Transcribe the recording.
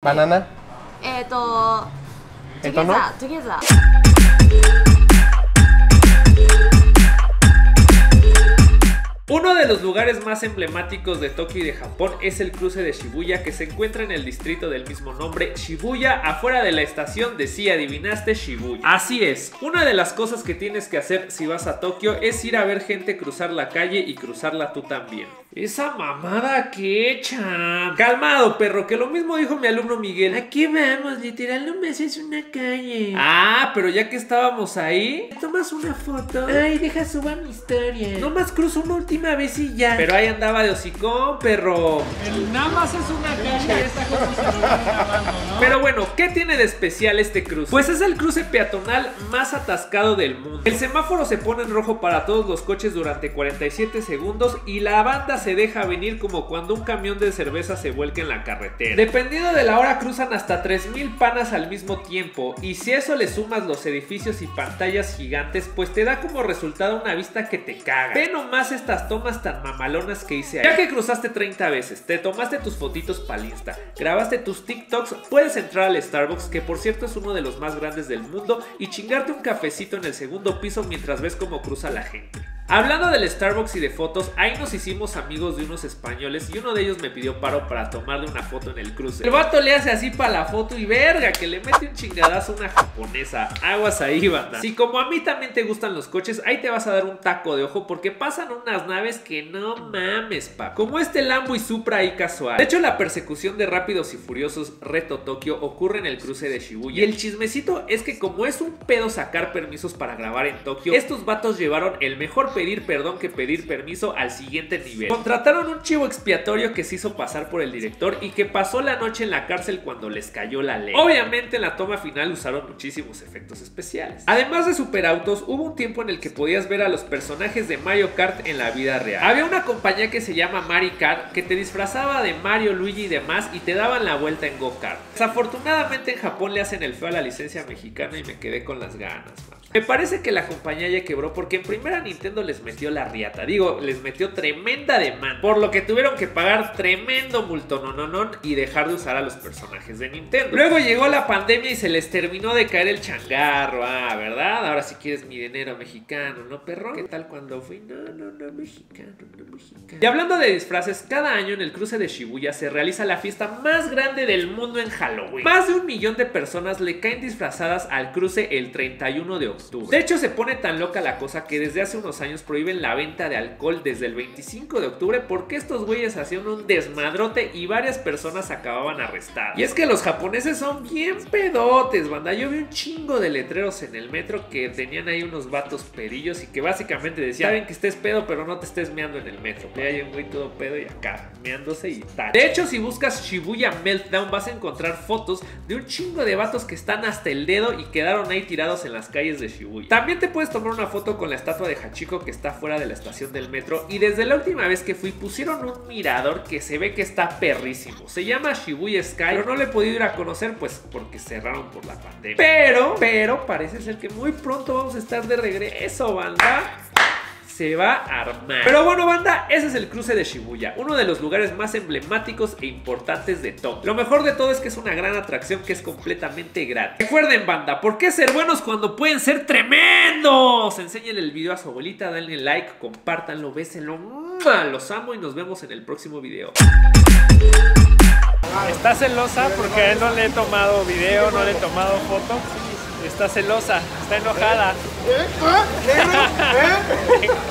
バナナえっ、ー、と、トゥゲザー、トゥゲザー。Los lugares más emblemáticos de Tokio y de Japón es el cruce de Shibuya que se encuentra en el distrito del mismo nombre, Shibuya, afuera de la estación de si adivinaste Shibuya. Así es, una de las cosas que tienes que hacer si vas a Tokio es ir a ver gente cruzar la calle y cruzarla tú también. Esa mamada que echan. Calmado, perro, que lo mismo dijo mi alumno Miguel. Aquí vamos, literal no me haces una calle. Ah, pero ya que estábamos ahí, tomas una foto. Ay, deja suba mi historia. Nomás cruzo una última vez y ya. Pero ahí andaba de hocicón, perro. El nada más es una calle, esta cosa se lo van grabando, ¿no? Pero bueno, ¿qué tiene de especial este cruce? Pues es el cruce peatonal más atascado del mundo. El semáforo se pone en rojo para todos los coches durante 47 segundos y la banda se deja venir como cuando un camión de cerveza se vuelca en la carretera. Dependiendo de la hora cruzan hasta 3000 panas al mismo tiempo y si eso le sumas los edificios y pantallas gigantes, pues te da como resultado una vista que te caga. Ve nomás estas tomas tan mamalonas que hice ahí. Ya que cruzaste 30 veces, te tomaste tus fotitos para Insta, grabaste tus TikToks, puedes entrar al Starbucks, que por cierto es uno de los más grandes del mundo, y chingarte un cafecito en el segundo piso mientras ves cómo cruza la gente. Hablando del Starbucks y de fotos, ahí nos hicimos amigos de unos españoles y uno de ellos me pidió paro para tomarle una foto en el cruce. El vato le hace así para la foto y verga, que le mete un chingadazo a una japonesa. Aguas ahí, banda. Si como a mí también te gustan los coches, ahí te vas a dar un taco de ojo porque pasan unas naves que no mames, pa. Como este Lambo y Supra ahí casual. De hecho, la persecución de Rápidos y Furiosos Reto Tokio ocurre en el cruce de Shibuya. Y el chismecito es que como es un pedo sacar permisos para grabar en Tokio, estos vatos llevaron el mejor pedir perdón que pedir permiso al siguiente nivel. Contrataron un chivo expiatorio que se hizo pasar por el director y que pasó la noche en la cárcel cuando les cayó la ley. Obviamente en la toma final usaron muchísimos efectos especiales. Además de superautos, hubo un tiempo en el que podías ver a los personajes de Mario Kart en la vida real. Había una compañía que se llama Kart que te disfrazaba de Mario, Luigi y demás y te daban la vuelta en Go-Kart. Desafortunadamente en Japón le hacen el feo a la licencia mexicana y me quedé con las ganas, man. Me parece que la compañía ya quebró porque en primera Nintendo les metió la riata. Digo, les metió tremenda demanda. Por lo que tuvieron que pagar tremendo multonononón y dejar de usar a los personajes de Nintendo. Luego llegó la pandemia y se les terminó de caer el changarro. Ah, ¿verdad? Ahora si quieres mi dinero mexicano, ¿no, perro? ¿Qué tal cuando fui? No, no, no, mexicano, no, mexicano. Y hablando de disfraces, cada año en el cruce de Shibuya se realiza la fiesta más grande del mundo en Halloween. Más de un millón de personas le caen disfrazadas al cruce el 31 de octubre. De hecho, se pone tan loca la cosa que desde hace unos años prohíben la venta de alcohol desde el 25 de octubre porque estos güeyes hacían un desmadrote y varias personas acababan arrestadas. Y es que los japoneses son bien pedotes, banda. Yo vi un chingo de letreros en el metro que tenían ahí unos vatos pedillos y que básicamente decían, saben que estés pedo, pero no te estés meando en el metro. Y hay un güey todo pedo y acá, meándose y tal. De hecho, si buscas Shibuya Meltdown, vas a encontrar fotos de un chingo de vatos que están hasta el dedo y quedaron ahí tirados en las calles de También te puedes tomar una foto con la estatua de Hachiko que está fuera de la estación del metro y desde la última vez que fui pusieron un mirador que se ve que está perrísimo. Se llama Shibuya Sky, pero no le he podido ir a conocer pues porque cerraron por la pandemia. Pero, pero parece ser que muy pronto vamos a estar de regreso, banda se va a armar. Pero bueno, banda, ese es el cruce de Shibuya, uno de los lugares más emblemáticos e importantes de Tokio. Lo mejor de todo es que es una gran atracción que es completamente gratis. Recuerden, banda, ¿por qué ser buenos cuando pueden ser tremendos? Enséñenle el video a su abuelita, denle like, compártanlo, bésenlo. Los amo y nos vemos en el próximo video. Está celosa porque a él no le he tomado video, no le he tomado foto. Está celosa, está enojada.